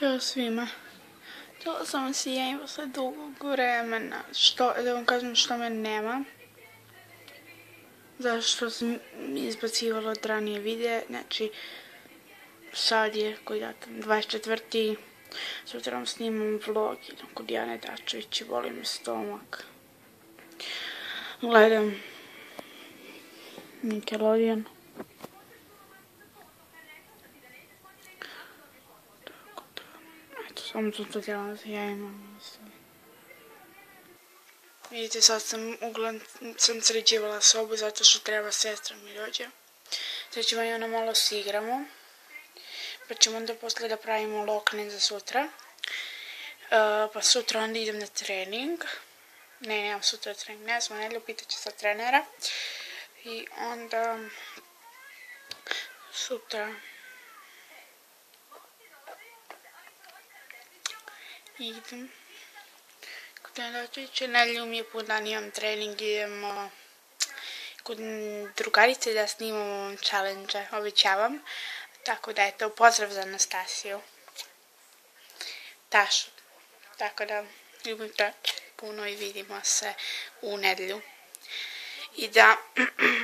Ćao svima. Htjela sam vam se javim posle dugog vremena, što, da vam kažem što me nema. Zašto sam izbacivala od ranije videa, znači sad je koji datum, 24. Sutra vam snimam vlog, idem kod Dijane Dačević i boli stomak. Gledam Nickelodeon. Samo sam to htjela da se javim. Vidite, sad sam uglavnom sam sređivala sobu zato što treba sestra mi dođe. Sad ćemo i ona malo si igramo. Pa ćemo onda posle da pravimo lokne za sutra. Uh, pa sutra onda idem na trening. Ne, nemam sutra trening, ne znam, ne pitat ću sa trenera. I onda sutra idem. Kod Nedočića, nedelju mi je pun dan, imam trening, idemo kod drugarice da snimamo challenge, obećavam. Tako da, eto, pozdrav za Anastasiju. Tašu. Tako da, ljubim te puno i vidimo se u nedelju. I da,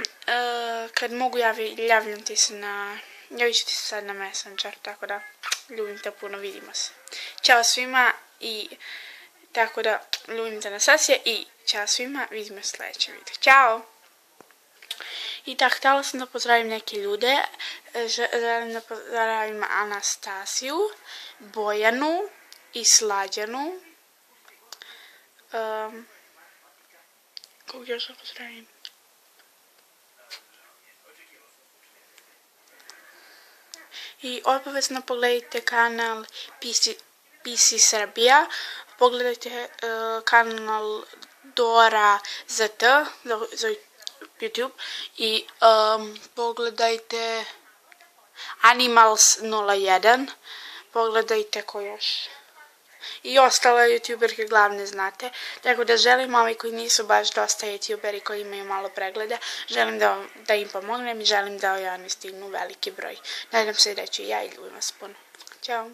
kad mogu javljam ti se na, javit ću ti se sad na Messenger, tako da, ljubim te puno, vidimo se. Ćao svima i tako da ljubim te na sasje i ćao svima, vidimo se sljedećem videu. Ćao! I tako, htjela sam da pozdravim neke ljude. Želim da pozdravim Anastasiju, Bojanu i Slađanu. Um, kog još da pozdravim? I obavezno pogledajte kanal PC, PC Srbija, pogledajte uh, kanal Dora ZT za, YouTube i um, pogledajte Animals 01, pogledajte ko još. I ostale youtuberke glavne znate. Tako da želim ovi koji nisu baš dosta youtuberi koji imaju malo pregleda, želim da, da im pomognem i želim da oni stignu veliki broj. Nadam se da ću ja i ljubim vas puno. Ćao!